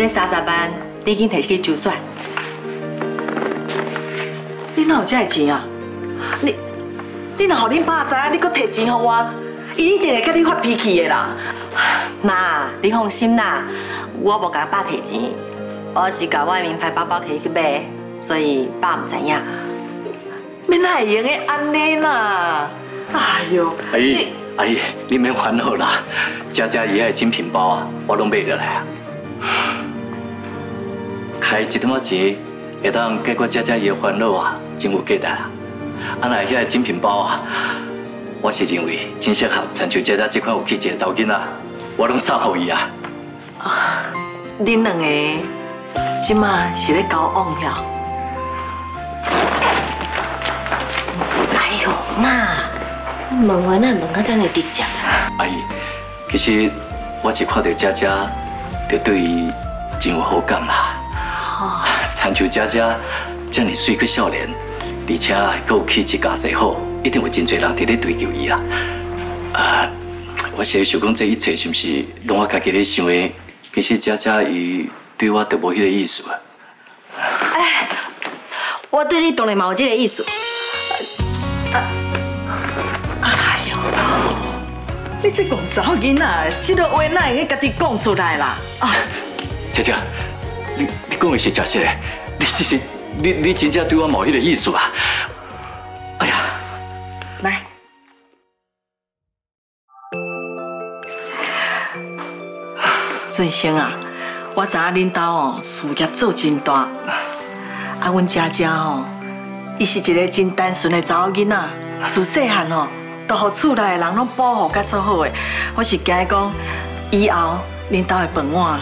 这三十万你已经提去周转。你哪有这钱啊？你你若让恁爸知影，你搁提钱给我，伊一定会跟你发脾气的啦。妈，你放心啦，我无甲爸提钱，我是甲我的名牌包包摕去买，所以爸唔知影。免哪会用的安尼啦？哎呦，阿姨，阿姨，你免烦恼啦，佳佳伊的精品包啊，我拢买得来啊。开一点仔钱，会当解决佳佳伊的烦恼啊，真有价值啦。啊，那遐个精品包啊，我是认为真适合参像佳佳这款有气质的查某囡仔，我拢送予伊啊。啊，恁两个即马是咧交往了？哎呦，妈，问话那问到这么直接。阿姨，其实我是看到佳佳，就对伊真有好感啦。哦，参像佳佳这么水个少年，而且还有气质家世好，一定有真侪人伫咧追求伊啦。啊，我是想讲这一切是不是拢我家己咧想的？其实佳佳伊对我都无迄个意思啊。哎，我对你当然嘛有这个意思。哎呦，你这戆查某囡仔，这个话哪会用家己讲出来啦？啊，佳佳，你你讲的是真实的，你是是，你你真正对我冇迄个意思啊？哎呀，来，振兴啊，我知影恁家哦事业做真大，啊，阮佳佳哦，伊是一个真单纯的查某囡仔，自细汉哦，都互厝内的人拢保护甲做好诶。我是惊讲以后恁兜的饭碗，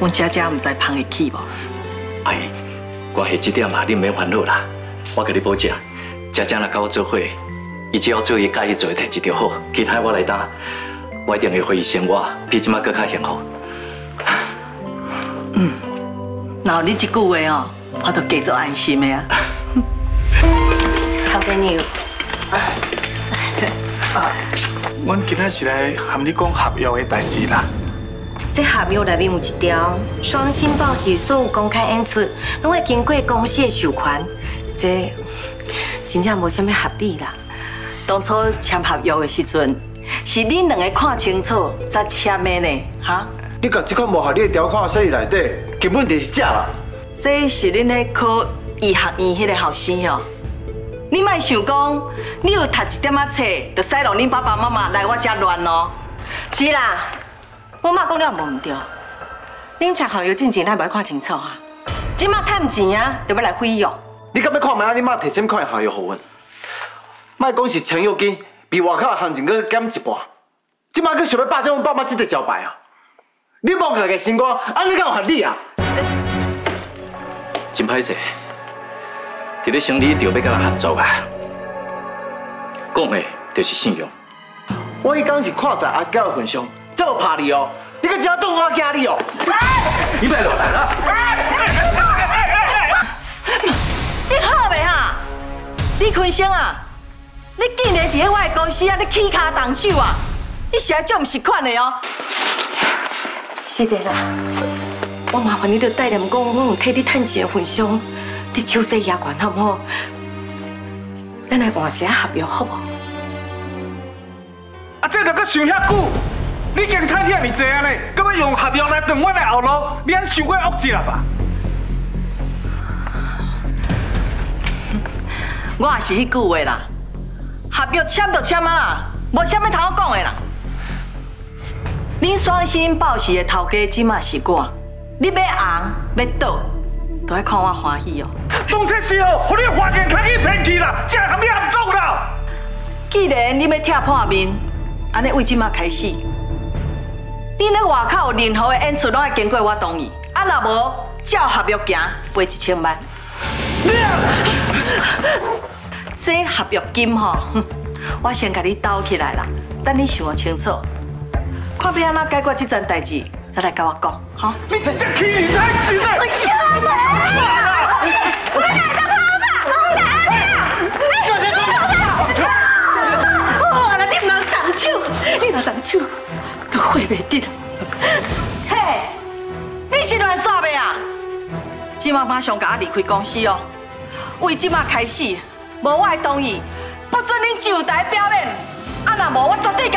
阮姐姐毋知捧会起无？阿姨，关系这点啊，你免烦恼啦，我甲你保证，佳佳若甲我做伙，伊只要做伊介意做的代志就好，其他我来担，我一定会回伊生活比即马更加幸福。嗯然后你这句话哦，我都加做安心的啊。交给你。阮今仔是来和你讲合约的代志啦。这合约内面有一条，双星报喜所有公开演出，拢会经过公司的授权，这真正无什么合理啦。当初签合约的时阵，是恁两个看清楚才签的呢，哈？你甲这款无合理的条款写入内底，根本就是假啦！这是恁咧考医学院迄个后生哦。你莫想讲，你有读一点仔册，就使让恁爸爸妈妈来我遮乱哦。是啦，我妈讲了无唔对，恁签合约进前咱袂看清楚哈，即马趁钱啊，就要来费用。你敢要看卖啊？你妈摕什么款的合约互阮？莫讲是程咬金，比外口的行情搁减一半。即马搁想要霸占阮爸妈即个招牌啊！你无家己心肝，安尼敢有合理啊？真歹势，伫咧生理一定要甲人合作啊！讲的就是信用。我迄天是看在阿娇的份上，才有拍你哦。你搁只当我惊你哦？你别乱来啦！你好未哈？李坤生啊，你竟然伫咧我的公司啊，你起骹动手啊！你实在足唔是款的哦。是的啦，我麻烦你着带念讲，我有替你趁钱的份上，你手洗牙关好唔好？咱来换一下合约好不好？啊，这着搁想遐久，你已经趁遐尔济安尼，搁要用合约来断阮的后路，你安想过恶极了吧？我也是迄句话啦，合约签就签啊啦，无啥物通我讲的啦。恁双星报喜的头家即嘛是我，你要红要倒，都要看我欢喜哦。当这时候，互你花言巧语骗去啦，才和你合作啦。既然你要拆破面，安尼为即嘛开始，你咧外口有任何的演出，拢要经过我同意，啊若无照合约行，赔一千万。这合约金吼，我先甲你兜起来啦，等你想清楚，看要安怎解决这件代志，再来甲我讲，哈。你真正欺你太轻了！哇！是乱煞的啊！即马马上甲我离开公司哦，为即马开始，无我的同意，不准恁上台表演，啊，若无我绝对